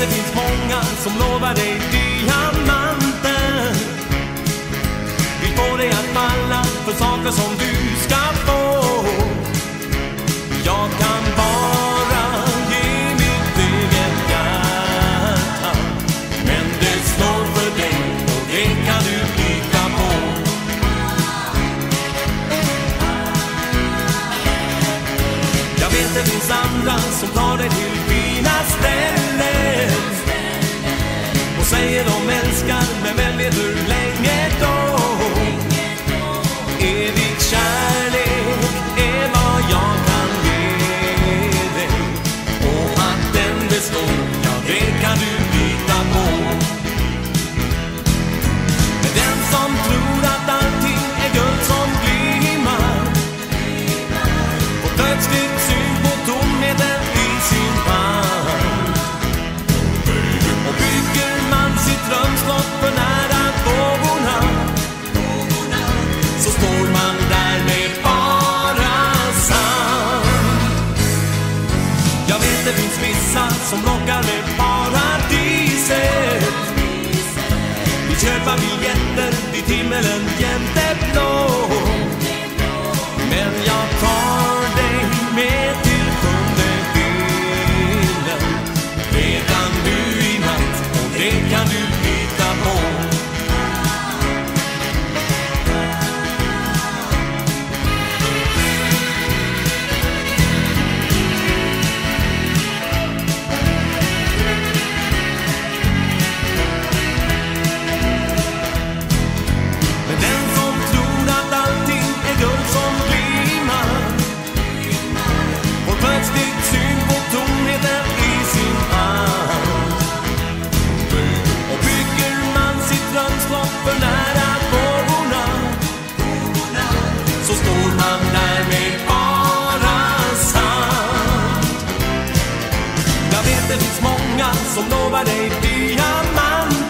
det finns många som lovar dig diamanter. Vill få dig att falla för saker som du ska få. Jag kan bara ge mitt eget hjärta Men det slår för dig och det kan du lita på. Jag vet det finns andra som tar dig till plötsligt syn på tomheten i sin famn Och bygger man sitt drömslott för nära vågorna Så står man där med bara sand. Jag vet det finns vissa som lockar med paradiset Vi köpa biljetter dit himmelen jämt är blå. Men jag som lovar dig diamant